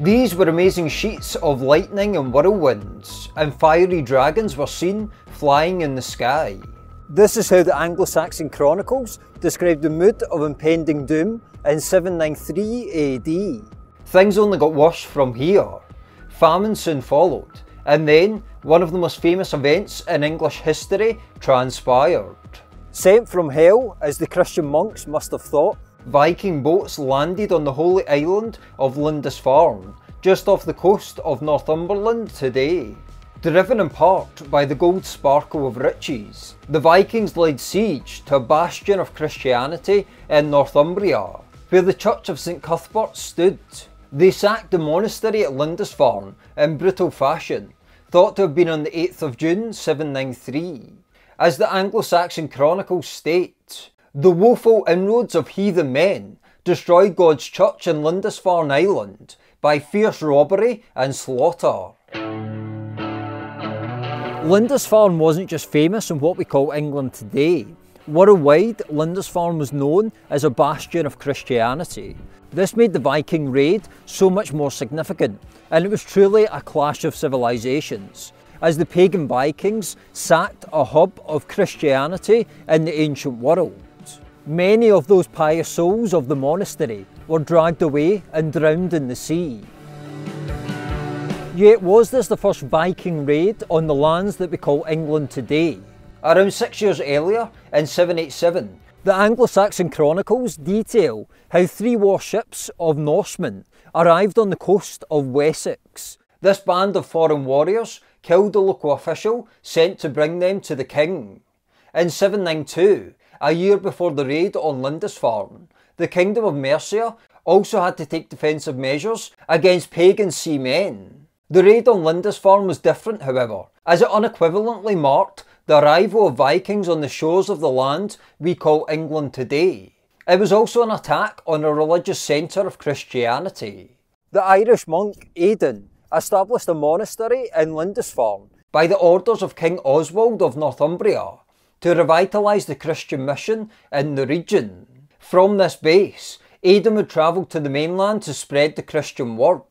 These were amazing sheets of lightning and whirlwinds, and fiery dragons were seen flying in the sky. This is how the Anglo-Saxon Chronicles described the mood of impending doom in 793 AD. Things only got worse from here. Famine soon followed, and then one of the most famous events in English history transpired. Sent from hell, as the Christian monks must have thought, Viking boats landed on the holy island of Lindisfarne, just off the coast of Northumberland today. Driven in part by the gold sparkle of riches, the Vikings laid siege to a bastion of Christianity in Northumbria, where the Church of St Cuthbert stood. They sacked the monastery at Lindisfarne in brutal fashion, thought to have been on the 8th of June 793. As the Anglo-Saxon Chronicles state, the woeful inroads of heathen men destroyed God's church in Lindisfarne Island by fierce robbery and slaughter. Lindisfarne wasn't just famous in what we call England today. Worldwide, Lindisfarne was known as a bastion of Christianity. This made the Viking raid so much more significant, and it was truly a clash of civilizations, as the pagan Vikings sacked a hub of Christianity in the ancient world. Many of those pious souls of the monastery were dragged away and drowned in the sea. Yet was this the first Viking raid on the lands that we call England today? Around six years earlier, in 787, the Anglo-Saxon Chronicles detail how three warships of Norsemen arrived on the coast of Wessex. This band of foreign warriors killed the local official sent to bring them to the king. In 792, a year before the raid on Lindisfarne, the Kingdom of Mercia also had to take defensive measures against pagan seamen. The raid on Lindisfarne was different, however, as it unequivocally marked the arrival of Vikings on the shores of the land we call England today. It was also an attack on a religious centre of Christianity. The Irish monk Aidan established a monastery in Lindisfarne by the orders of King Oswald of Northumbria to revitalise the Christian mission in the region. From this base, Aidan would travel to the mainland to spread the Christian word.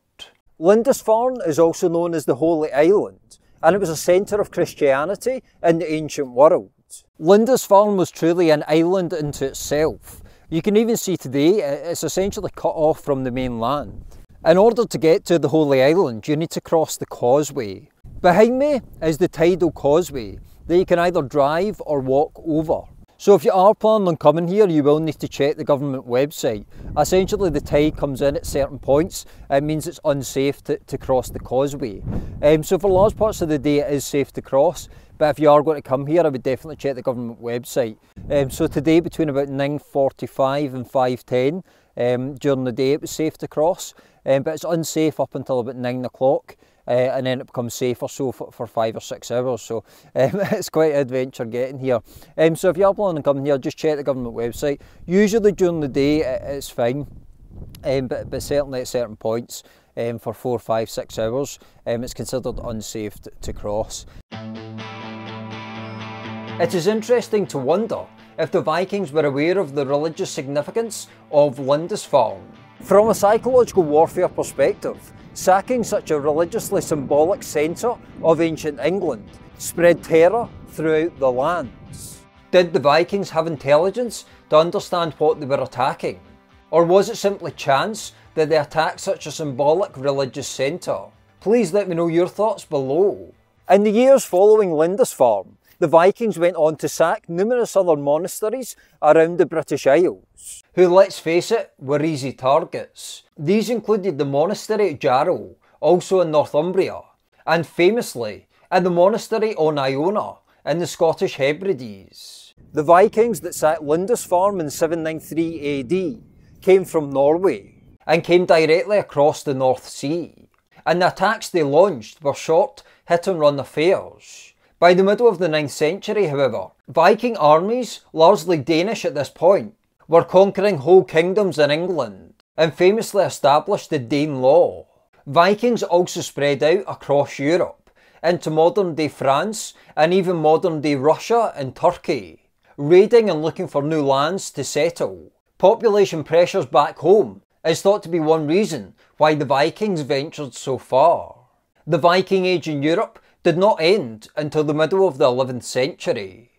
Lindisfarne is also known as the Holy Island, and it was a centre of Christianity in the ancient world. Lindisfarne was truly an island into itself. You can even see today it's essentially cut off from the mainland. In order to get to the Holy Island, you need to cross the causeway. Behind me is the tidal causeway, that you can either drive or walk over. So if you are planning on coming here, you will need to check the government website. Essentially the tide comes in at certain points, it means it's unsafe to, to cross the causeway. Um, so for large parts of the day it is safe to cross, but if you are going to come here, I would definitely check the government website. Um, so today between about 9.45 and 5.10, um, during the day it was safe to cross, um, but it's unsafe up until about 9 o'clock uh, and then it becomes safer so for, for five or six hours. So um, it's quite an adventure getting here. Um, so if you're planning on coming here, just check the government website. Usually during the day it, it's fine, um, but, but certainly at certain points um, for four, five, six hours, um, it's considered unsafe to, to cross. It is interesting to wonder if the Vikings were aware of the religious significance of Lindisfarne. From a psychological warfare perspective, Sacking such a religiously symbolic centre of ancient England spread terror throughout the lands. Did the Vikings have intelligence to understand what they were attacking? Or was it simply chance that they attacked such a symbolic religious centre? Please let me know your thoughts below. In the years following Lindisfarne, the Vikings went on to sack numerous other monasteries around the British Isles. Who, let's face it, were easy targets. These included the monastery at Jarrow, also in Northumbria, and famously, in the monastery on Iona in the Scottish Hebrides. The Vikings that sacked Lindisfarne in 793 AD came from Norway and came directly across the North Sea. And the attacks they launched were short, hit and run affairs. By the middle of the 9th century, however, Viking armies, largely Danish at this point, were conquering whole kingdoms in England and famously established the Danelaw. Vikings also spread out across Europe into modern day France and even modern day Russia and Turkey, raiding and looking for new lands to settle. Population pressures back home is thought to be one reason why the Vikings ventured so far. The Viking Age in Europe did not end until the middle of the 11th century.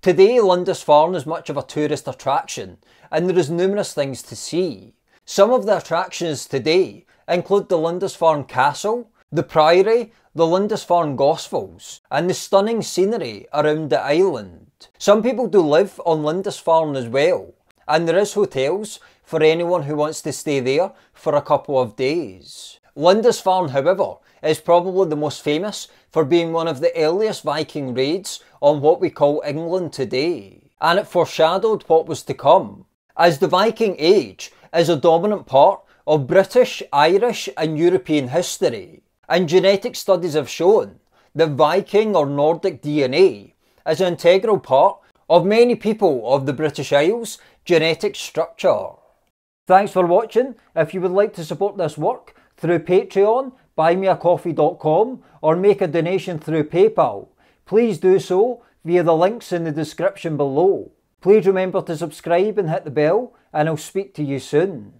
Today, Lindisfarne is much of a tourist attraction and there is numerous things to see. Some of the attractions today include the Lindisfarne Castle, the Priory, the Lindisfarne Gospels, and the stunning scenery around the island. Some people do live on Lindisfarne as well, and there is hotels for anyone who wants to stay there for a couple of days. Lindisfarne, however, is probably the most famous for being one of the earliest Viking raids on what we call England today, and it foreshadowed what was to come, as the Viking Age is a dominant part of British, Irish, and European history, and genetic studies have shown that Viking or Nordic DNA is an integral part of many people of the British Isles' genetic structure. Thanks for watching. If you would like to support this work through Patreon, buymeacoffee.com, or make a donation through PayPal, please do so via the links in the description below. Please remember to subscribe and hit the bell, and I'll speak to you soon.